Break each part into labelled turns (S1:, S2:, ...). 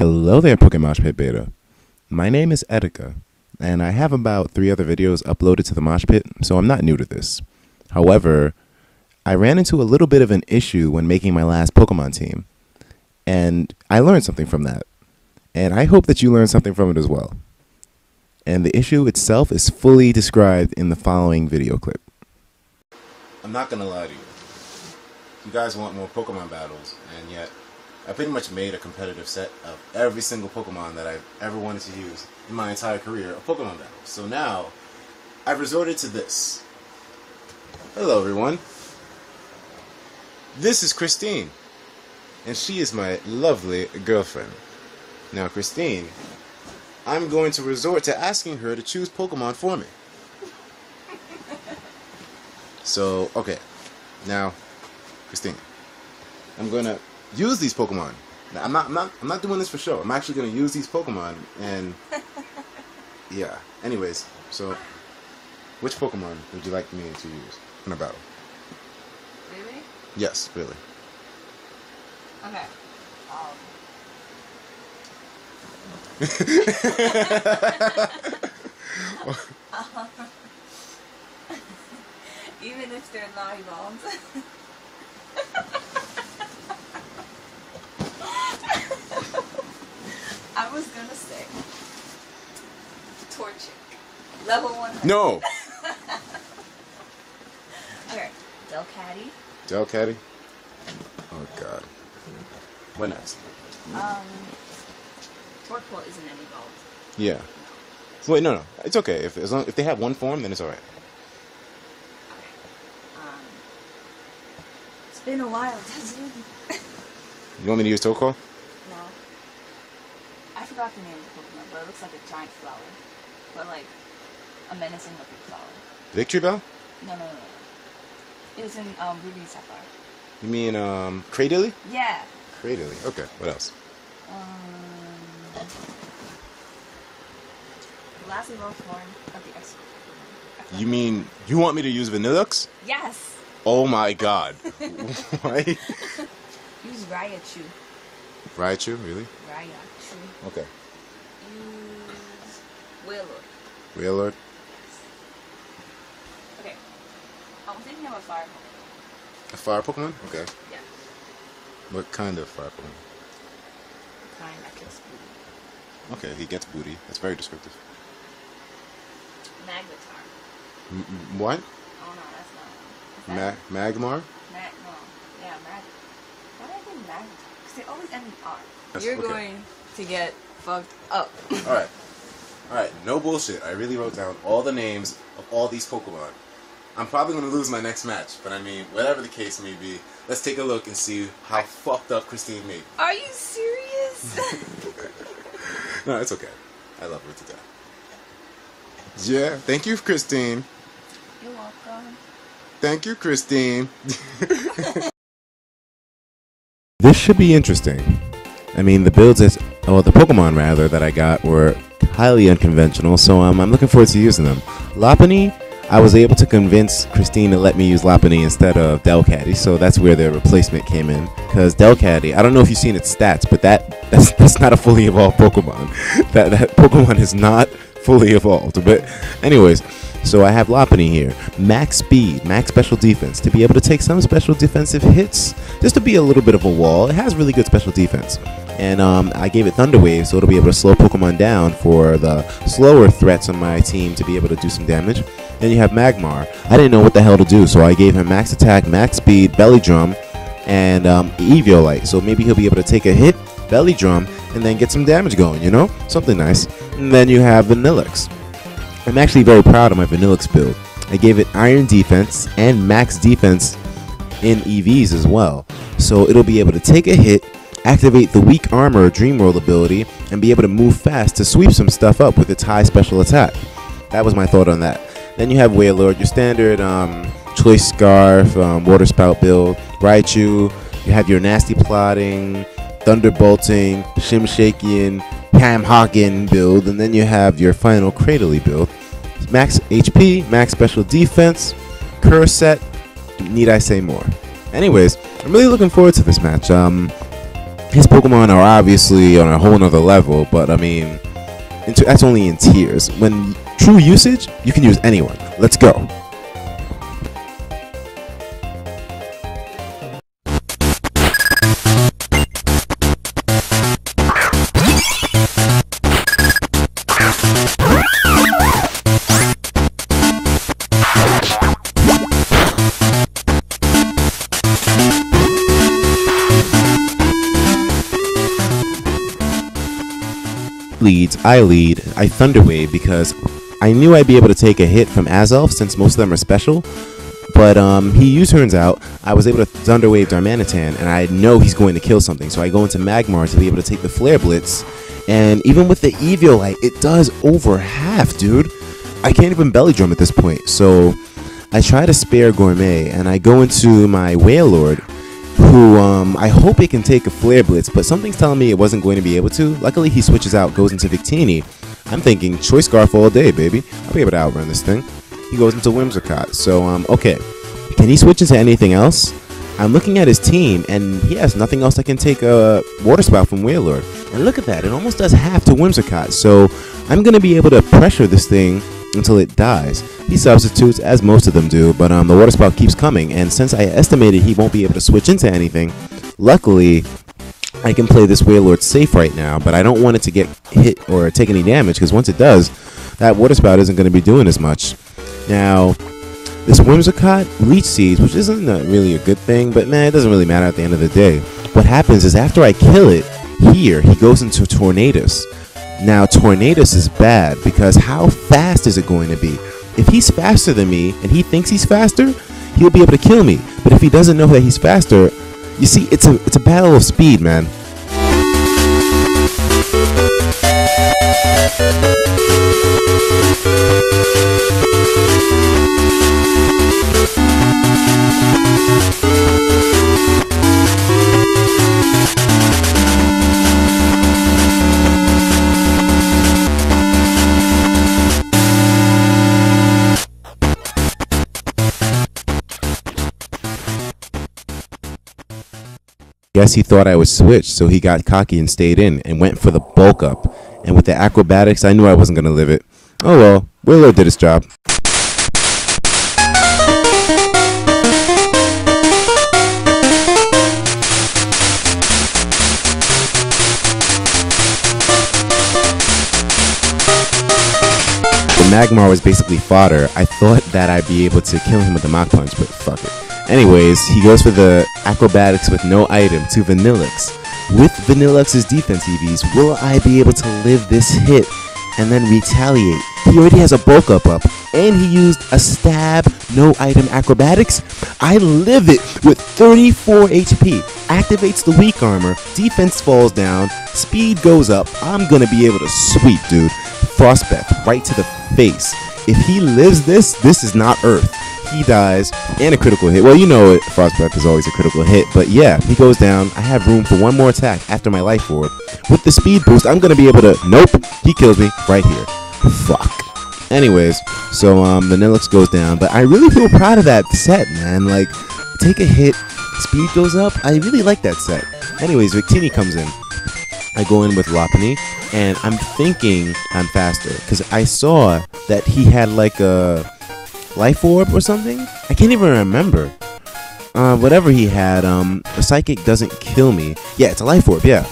S1: Hello there, Pokemon Pit Beta. My name is Etika, and I have about three other videos uploaded to the Mosh Pit, so I'm not new to this. However, I ran into a little bit of an issue when making my last Pokemon team, and I learned something from that. And I hope that you learned something from it as well. And the issue itself is fully described in the following video clip. I'm not gonna lie to you. You guys want more Pokemon battles, and yet I pretty much made a competitive set of every single Pokemon that I've ever wanted to use in my entire career of Pokemon battles. So now, I've resorted to this. Hello, everyone. This is Christine, and she is my lovely girlfriend. Now, Christine, I'm going to resort to asking her to choose Pokemon for me. So, okay. Now, Christine, I'm going to use these Pokemon. Now, I'm not, I'm not, I'm not doing this for show. I'm actually going to use these Pokemon, and yeah. Anyways, so which Pokemon would you like me to use in a battle?
S2: Really?
S1: Yes, really.
S2: Okay. Um, even if they're not evolved. I was gonna say Torchic. Level one.
S1: No.
S2: Okay. Delcatty.
S1: Delcatty. Oh God. What next?
S2: Um Torkoal isn't an evolved.
S1: Yeah. Wait, no, no. It's okay. If as long if they have one form, then it's all right.
S2: Um It's been a while, doesn't it?
S1: You want me to use
S2: Torkoal? Forgot the name of the Pokemon, but it looks like a giant flower. But like a menacing looking flower.
S1: Victreebel?
S2: No, no, no, no. It was in um, Ruby and Sapphire.
S1: You mean um Cradily?
S2: Yeah.
S1: Cradily. Okay. What else?
S2: Um, the last evolved form of the X.
S1: You mean you want me to use
S2: Vanilluxe? Yes.
S1: Oh my God. Why?
S2: Use Raichu.
S1: Raichu? Really?
S2: Raichu.
S1: Okay.
S2: Use Wailord.
S1: Wailord.
S2: Okay. I'm thinking of a fire Pokemon.
S1: A fire Pokemon? Okay.
S2: Yeah.
S1: What kind of fire Pokemon?
S2: The kind that kills food.
S1: Okay, he gets booty. That's very descriptive.
S2: Magnetar.
S1: M- what?
S2: Oh no, that's not. That
S1: Magmar?
S2: Mag, no. Yeah, Mag. Why did I think Magnetar? Because they always end in R.
S1: That's-
S2: You're
S1: okay.
S2: going to get fucked up.
S1: All right. All right. No bullshit. I really wrote down all the names of all these Pokemon. I'm probably gonna lose my next match, but I mean, whatever the case may be, let's take a look and see how fucked up Christine made.
S2: Are you serious?
S1: No, it's okay. I love her to death. Yeah. Thank you, Christine.
S2: You're welcome.
S1: Thank you, Christine. this should be interesting. I mean, the builds, that, or the Pokemon rather, that I got were highly unconventional, so um, I'm looking forward to using them. Lopunny, I was able to convince Christine to let me use Lopunny instead of Delcatty, so that's where the replacement came in. Because Delcatty, I don't know if you've seen its stats, but that that's, that's not a fully evolved Pokemon. that that Pokemon is not fully evolved. But anyways, so I have Lopunny here, max speed, max special defense, to be able to take some special defensive hits, just to be a little bit of a wall. It has really good special defense. And um, I gave it Thunder Wave, so it'll be able to slow Pokemon down for the slower threats on my team to be able to do some damage. Then you have Magmar. I didn't know what the hell to do, so I gave him max attack, max speed, belly drum, and um, Eviolite. So maybe he'll be able to take a hit, belly drum, and then get some damage going, you know? Something nice. And then you have Vanilluxe. I'm actually very proud of my Vanilluxe build. I gave it iron defense and max defense in EVs as well. So it'll be able to take a hit, activate the weak armor Dream World ability, and be able to move fast to sweep some stuff up with its high special attack. That was my thought on that. Then you have Wailord, your standard um, Choice Scarf, um, Water Spout build, Raichu. You have your Nasty Plotting, Thunderbolting, Shim Ham Hawkin build, and then you have your final Cradily build. Max HP, max special defense, curse set. Need I say more? Anyways, I'm really looking forward to this match. Um, his Pokemon are obviously on a whole nother level, but I mean, into, that's only in tiers. When true usage, you can use anyone. Let's go. I lead, I Thunder Wave because I knew I'd be able to take a hit from Azelf since most of them are special. But um, he U-turns out. I was able to Thunder Wave Darmanitan, and I know he's going to kill something. So I go into Magmar to be able to take the Flare Blitz. And even with the Eviolite, it does over half, dude. I can't even Belly Drum at this point. So I try to spare Gourmet, and I go into my Wailord, who um, I hope it can take a Flare Blitz, but something's telling me it wasn't going to be able to. Luckily, he switches out, goes into Victini. I'm thinking Choice Scarf all day, baby. I'll be able to outrun this thing. He goes into Whimsicott. So, um, okay. Can he switch into anything else? I'm looking at his team, and he has nothing else that can take a Water Spout from Wailord. And look at that, it almost does half to Whimsicott. So, I'm going to be able to pressure this thing until it dies. He substitutes, as most of them do, but um, the water spout keeps coming, and since I estimated he won't be able to switch into anything, luckily I can play this Wailord safe right now, but I don't want it to get hit or take any damage, because once it does, that water spout isn't going to be doing as much. Now, this Whimsicott Leech Seeds, which isn't really a good thing, but man, it doesn't really matter at the end of the day. What happens is after I kill it, here, he goes into Tornadus. Now, Tornadus is bad because how fast is it going to be? If he's faster than me and he thinks he's faster, he'll be able to kill me. But if he doesn't know that he's faster, you see, it's a it's a battle of speed, man. Guess he thought I would switch, so he got cocky and stayed in and went for the bulk up. And with the acrobatics, I knew I wasn't gonna live it. Oh well, Willow did his job. The Magmar was basically fodder. I thought that I'd be able to kill him with the Mach Punch, but fuck it. Anyways, he goes for the acrobatics with no item to Vanilluxe. With Vanilluxe's defense EVs, will I be able to live this hit and then retaliate? He already has a bulk up up, and he used a stab, no item acrobatics. I live it with 34 HP. Activates the weak armor, defense falls down, speed goes up. I'm gonna be able to sweep, dude. Frost Breath right to the face. If he lives this, this is not Earth he dies and a critical hit. Well, you know it. Frost Breath is always a critical hit, but yeah, he goes down. I have room for one more attack after my life orb. With the speed boost, I'm gonna be able to. Nope, he kills me right here. Fuck. Anyways, so um, Vanilluxe goes down, but I really feel proud of that set, man. Like, take a hit, speed goes up. I really like that set. Anyways, Victini comes in. I go in with Lopunny, and I'm thinking I'm faster because I saw that he had like a life orb or something. I can't even remember. Uh, whatever he had, um, the psychic doesn't kill me. Yeah, it's a life orb. Yeah,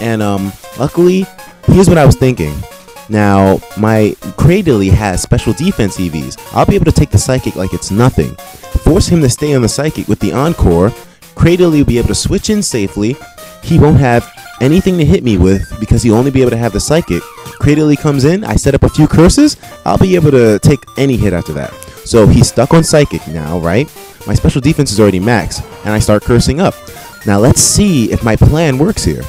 S1: and um, luckily, here's what I was thinking. Now, my Cradily has special defense EVs. I'll be able to take the Psychic like it's nothing. Force him to stay on the Psychic with the Encore. Cradily will be able to switch in safely. He won't have anything to hit me with because he'll only be able to have the Psychic. Cradily comes in, I set up a few curses, I'll be able to take any hit after that. So he's stuck on Psychic now, right? My special defense is already max, and I start cursing up. Now let's see if my plan works here.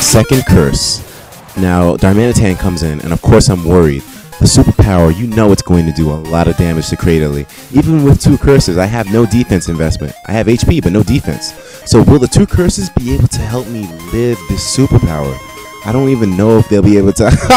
S1: Second curse. Now Darmanitan comes in, and of course I'm worried. A superpower, you know it's going to do a lot of damage to Cradily. Even with two curses, I have no defense investment. I have HP, but no defense. So will the two curses be able to help me live this superpower? I don't even know if they'll be able to.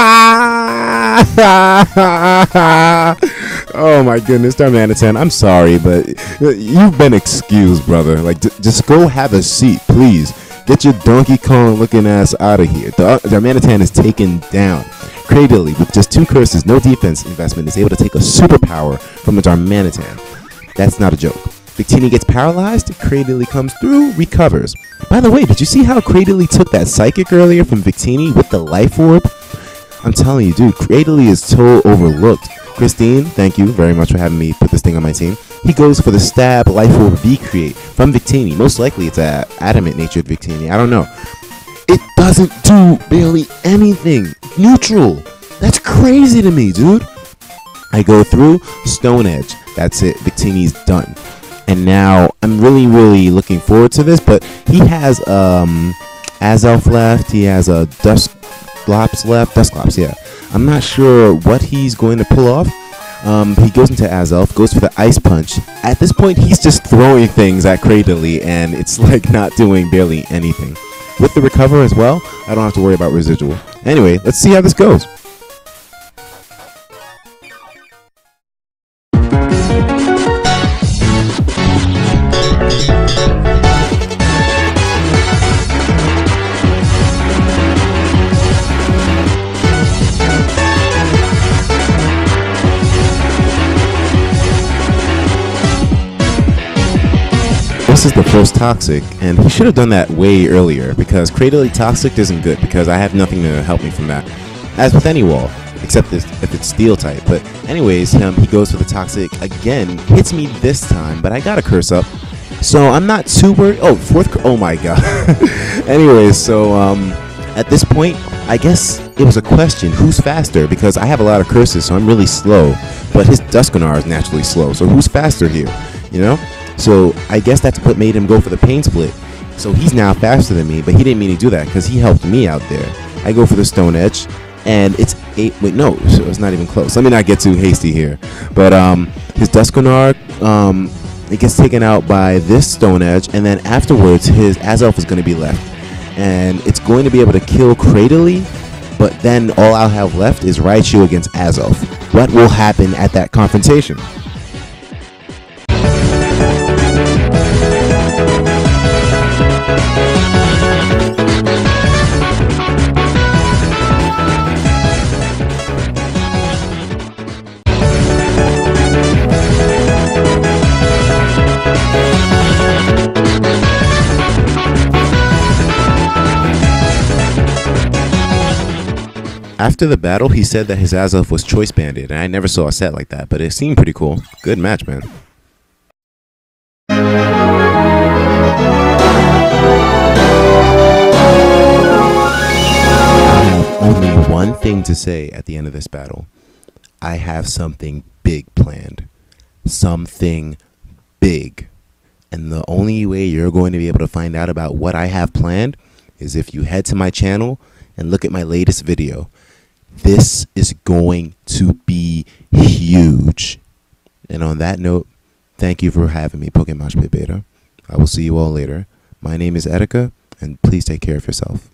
S1: oh my goodness, Darmanitan, I'm sorry, but you've been excused, brother. Like, just go have a seat, please. Get your Donkey Kong looking ass out of here. The Darmanitan is taken down. Cradily, with just two curses, no defense investment, is able to take a superpower from a Darmanitan. That's not a joke. Victini gets paralyzed, Cradily comes through, recovers. By the way, did you see how Cradily took that psychic earlier from Victini with the life orb? I'm telling you, dude, Cradily is so overlooked. Christine, thank you very much for having me put this thing on my team. He goes for the stab life orb V-create from Victini. Most likely it's a adamant natured Victini. I don't know. It doesn't do barely anything. Neutral. That's crazy to me, dude. I go through Stone Edge. That's it. Victini's done. And now I'm really, really looking forward to this. But he has um Azelf left. He has a Dusclops left. Dusclops, yeah. I'm not sure what he's going to pull off. Um, he goes into Azelf, goes for the Ice Punch. At this point, he's just throwing things at Cradily, and it's like not doing barely anything. With the recover as well, I don't have to worry about residual. Anyway, let's see how this goes. This is the first Toxic, and he should have done that way earlier because Cradily Toxic isn't good because I have nothing to help me from that. As with any wall, except if it's steel type. But anyways, um, he goes for the Toxic again, hits me this time, but I got a curse up. So I'm not too worried. Oh, fourth. Oh my god. anyways, so um, at this point, I guess it was a question who's faster because I have a lot of curses, so I'm really slow. But his Dusknoir is naturally slow, so who's faster here? You know? So I guess that's what made him go for the pain split. So he's now faster than me, but he didn't mean to do that because he helped me out there. I go for the Stone Edge, and it's eight. Wait, no, so it's not even close. Let me not get too hasty here. But um, his Dusknoir, um, it gets taken out by this Stone Edge, and then afterwards, his Azelf is going to be left, and it's going to be able to kill Cradily. But then all I'll have left is Raichu against Azelf. What will happen at that confrontation? After the battle, he said that his Azelf was choice banded, and I never saw a set like that, but it seemed pretty cool. Good match, man. Only one thing to say at the end of this battle. I have something big planned. Something big. And the only way you're going to be able to find out about what I have planned is if you head to my channel and look at my latest video. This is going to be huge. And on that note, thank you for having me, Pokemon Beta. I will see you all later. My name is Etika, and please take care of yourself.